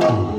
Oh.